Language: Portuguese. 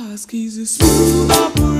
Ask is a smooth operator.